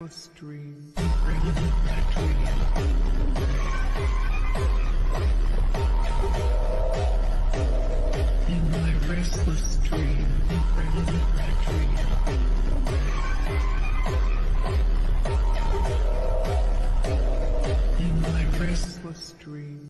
In my restless dream. In my restless dream, in my restless dream.